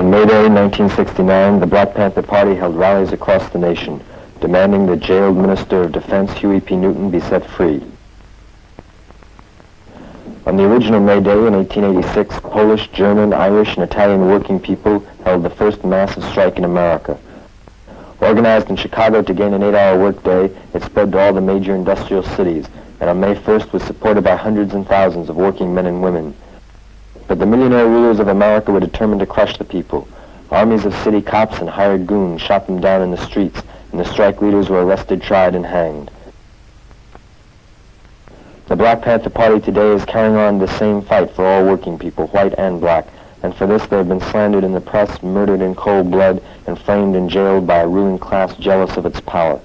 On May Day 1969, the Black Panther Party held rallies across the nation, demanding the jailed Minister of Defense Huey P. Newton be set free. On the original May Day in 1886, Polish, German, Irish, and Italian working people held the first massive strike in America. Organized in Chicago to gain an eight-hour workday, it spread to all the major industrial cities, and on May 1st was supported by hundreds and thousands of working men and women. But the millionaire rulers of America were determined to crush the people. Armies of city cops and hired goons shot them down in the streets, and the strike leaders were arrested, tried, and hanged. The Black Panther Party today is carrying on the same fight for all working people, white and black, and for this they have been slandered in the press, murdered in cold blood, and framed and jailed by a ruling class jealous of its power.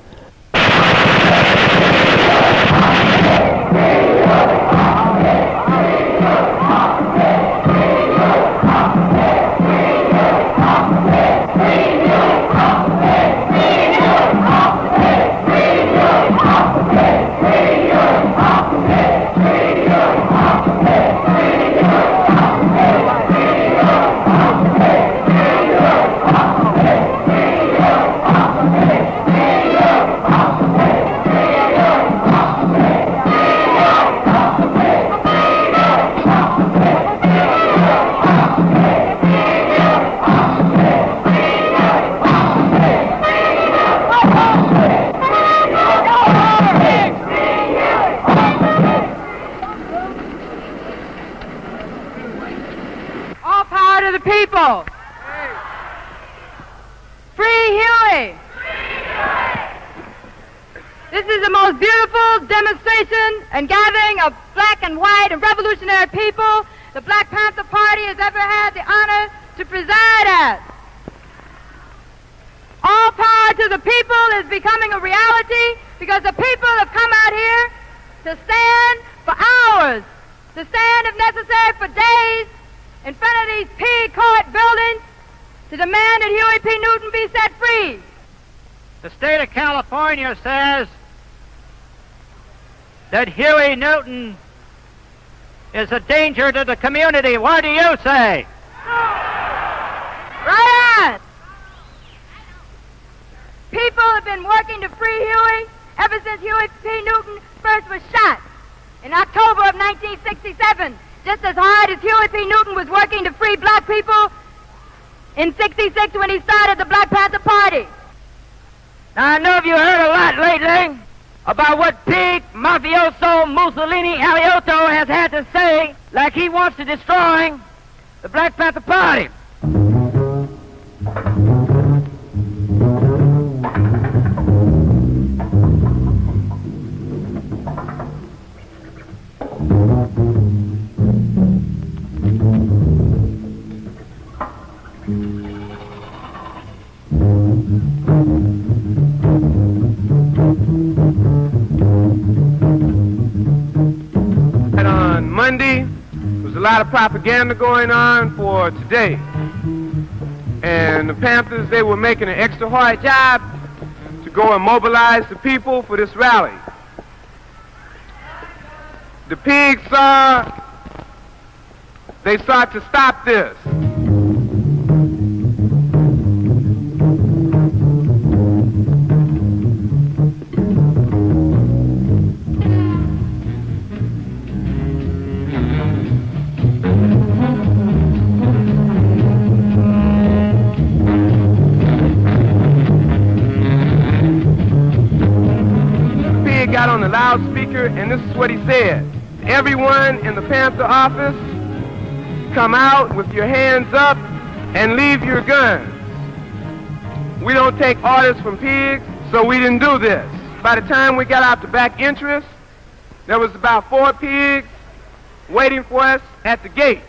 Revolutionary people the Black Panther Party has ever had the honor to preside at. All power to the people is becoming a reality because the people have come out here to stand for hours, to stand if necessary for days in front of these pig court buildings to demand that Huey P. Newton be set free. The state of California says that Huey Newton is a danger to the community. What do you say? Right on! People have been working to free Huey ever since Huey P. Newton first was shot in October of 1967, just as hard as Huey P. Newton was working to free black people in 66 when he started the Black Panther Party. Now, I know you heard a lot lately about what pig mafioso Mussolini Alioto has had to say, like he wants to destroy the Black Panther Party. Of propaganda going on for today. And the Panthers, they were making an extra hard job to go and mobilize the people for this rally. The pigs saw, they sought to stop this. On the loudspeaker, and this is what he said. Everyone in the Panther office, come out with your hands up and leave your guns. We don't take orders from pigs, so we didn't do this. By the time we got out the back entrance, there was about four pigs waiting for us at the gate.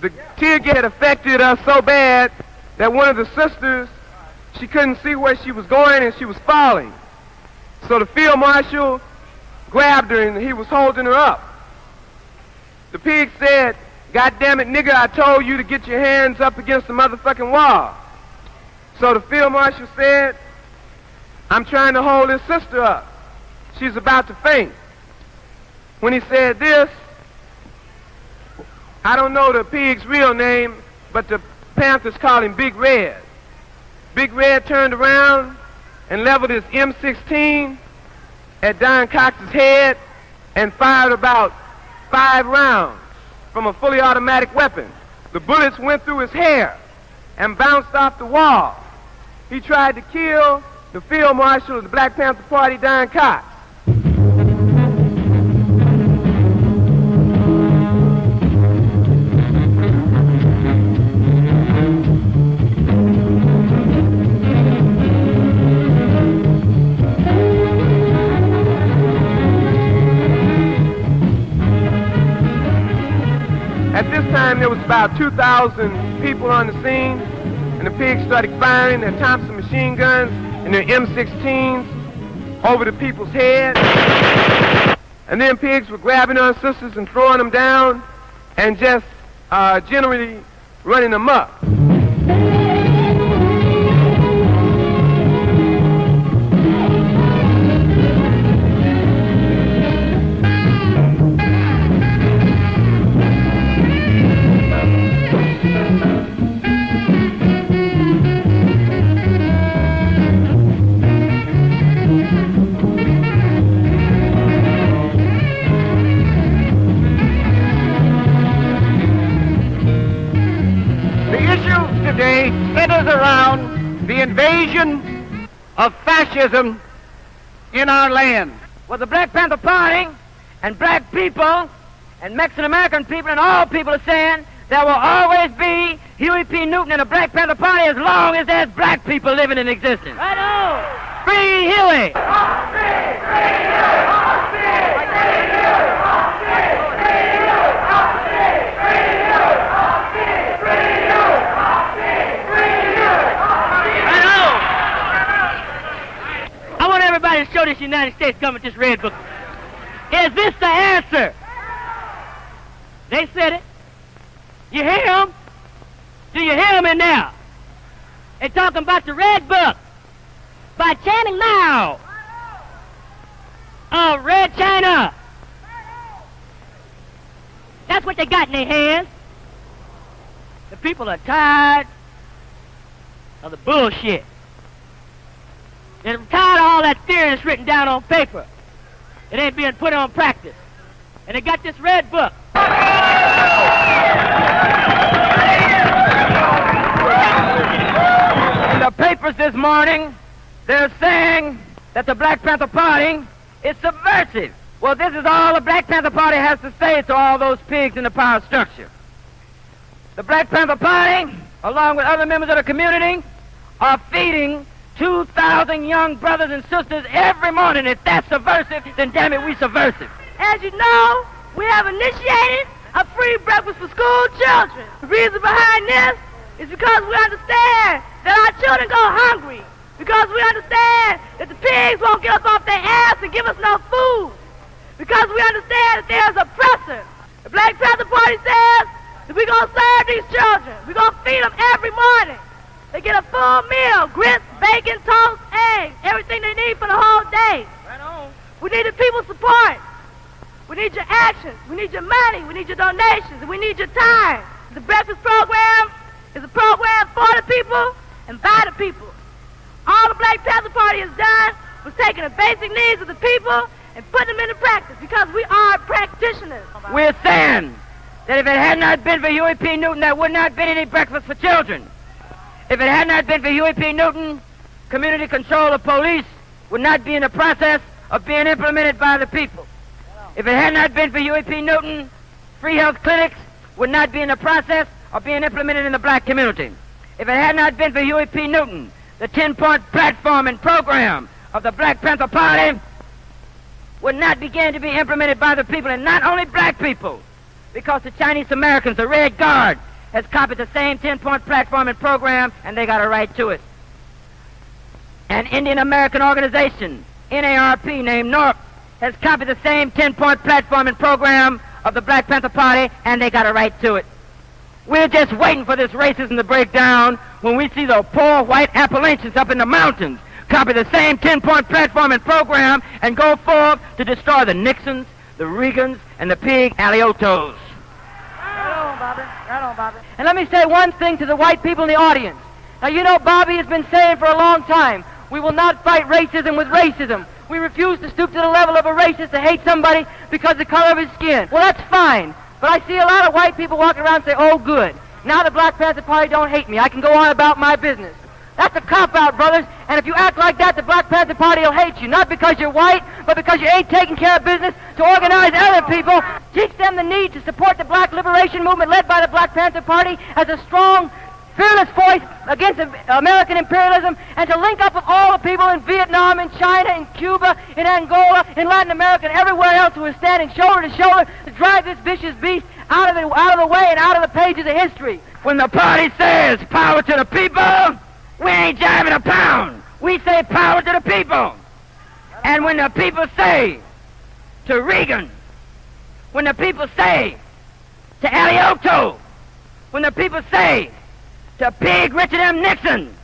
The tear gas affected us so bad that one of the sisters, she couldn't see where she was going and she was falling. So the field marshal grabbed her and he was holding her up. The pig said, God damn it, nigga, I told you to get your hands up against the motherfucking wall. So the field marshal said, I'm trying to hold his sister up. She's about to faint. When he said this, I don't know the pig's real name, but the Panthers called him Big Red. Big Red turned around and leveled his M16 at Don Cox's head and fired about five rounds from a fully automatic weapon. The bullets went through his hair and bounced off the wall. He tried to kill the field marshal of the Black Panther Party, Don Cox. About 2,000 people on the scene, and the pigs started firing their Thompson machine guns and their M16s over the people's heads. And then pigs were grabbing our sisters and throwing them down and just uh, generally running them up. Centers around the invasion of fascism in our land. Well, the Black Panther Party and black people and Mexican American people and all people are saying there will always be Huey P. Newton and the Black Panther Party as long as there's black people living in existence. Right on. Free Huey! Oh, right show this United States government this red book. Is this the answer? They said it. You hear them? Do you hear in there? They're talking about the red book by Chairman Mao of Red China. That's what they got in their hands. The people are tired of the bullshit. They're tired all that theory that's written down on paper. It ain't being put on practice. And they got this red book. In the papers this morning, they're saying that the Black Panther Party is subversive. Well, this is all the Black Panther Party has to say to all those pigs in the power structure. The Black Panther Party, along with other members of the community, are feeding 2,000 young brothers and sisters every morning. If that's subversive, then damn it, we subversive. As you know, we have initiated a free breakfast for school children. The reason behind this is because we understand that our children go hungry. Because we understand that the pigs won't get us off their ass and give us no food. Because we understand that there's a oppressor. The Black Panther Party says that we're going to serve these children. We're going to feed them every morning. They get a full meal, grits, bacon, toast, eggs, everything they need for the whole day. Right on. We need the people's support. We need your actions. We need your money. We need your donations. We need your time. The breakfast program is a program for the people and by the people. All the Black Panther Party has done was taking the basic needs of the people and putting them into practice because we are practitioners. We're saying that if it had not been for Huey P. Newton, there would not have been any breakfast for children. If it had not been for Huey P. Newton, community control of police would not be in the process of being implemented by the people. If it had not been for Huey P. Newton, free health clinics would not be in the process of being implemented in the black community. If it had not been for Huey P. Newton, the 10-point platform and program of the Black Panther Party would not begin to be implemented by the people, and not only black people, because the Chinese Americans, the Red Guard, has copied the same 10-point platform and program, and they got a right to it. An Indian American organization, NARP, named NORP, has copied the same 10-point platform and program of the Black Panther Party, and they got a right to it. We're just waiting for this racism to break down when we see the poor white Appalachians up in the mountains copy the same 10-point platform and program and go forth to destroy the Nixons, the Reagans, and the pig Aliotos. Bobby. Right on, Bobby. And let me say one thing to the white people in the audience. Now, you know, Bobby has been saying for a long time, we will not fight racism with racism. We refuse to stoop to the level of a racist to hate somebody because of the color of his skin. Well, that's fine. But I see a lot of white people walking around and say, oh, good. Now the Black Panther Party don't hate me. I can go on about my business. That's a cop-out, brothers. And if you act like that, the Black Panther Party will hate you. Not because you're white, but because you ain't taking care of business to organize other people. Teach them the need to support the black liberation movement led by the Black Panther Party as a strong, fearless voice against American imperialism and to link up with all the people in Vietnam, in China, in Cuba, in Angola, in Latin America, and everywhere else who are standing shoulder to shoulder to drive this vicious beast out of the, out of the way and out of the pages of history. When the party says power to the people, we ain't jiving a pound. We say power to the people. And when the people say to Reagan, when the people say to Alioto, when the people say to Pig Richard M. Nixon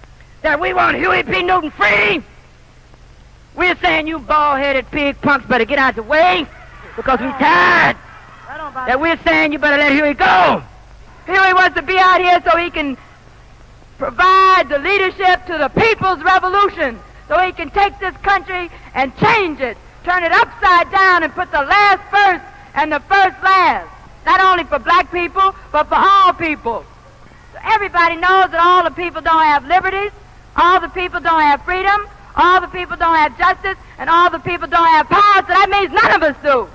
that we want Huey P. Newton free, we're saying you bald-headed pig punks better get out of the way because we're tired. That we're saying you better let Huey go. Huey wants to be out here so he can provide the leadership to the people's revolution so he can take this country and change it, turn it upside down and put the last first and the first last. Not only for black people, but for all people. So everybody knows that all the people don't have liberties, all the people don't have freedom, all the people don't have justice, and all the people don't have power, so that means none of us do.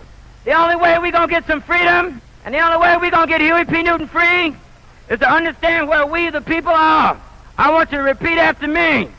The only way we're going to get some freedom, and the only way we're going to get Huey P. Newton free, is to understand where we, the people, are. I want you to repeat after me.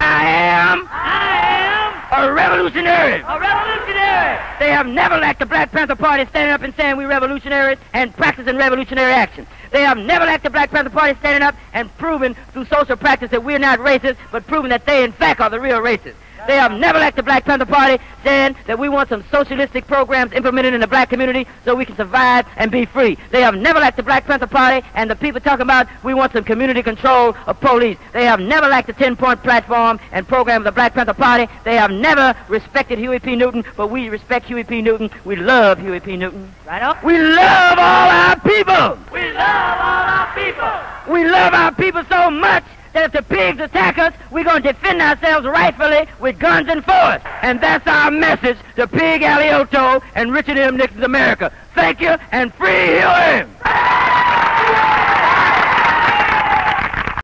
I am. I am a revolutionary. A revolutionary. They have never lacked the Black Panther Party standing up and saying we're revolutionaries and practicing revolutionary action. They have never lacked the Black Panther Party standing up and proving through social practice that we're not racist, but proving that they in fact are the real racists. They have never liked the Black Panther Party, saying that we want some socialistic programs implemented in the black community so we can survive and be free. They have never liked the Black Panther Party and the people talking about we want some community control of police. They have never liked the 10-point platform and program of the Black Panther Party. They have never respected Huey P. Newton, but we respect Huey P. Newton. We love Huey P. Newton. Right on. We love all our people. We love all our people. We love our people so much that if the pigs attack us, we're going to defend ourselves rightfully with guns and force. And that's our message to Pig Alioto and Richard M. Nixon's America. Thank you, and free Huey!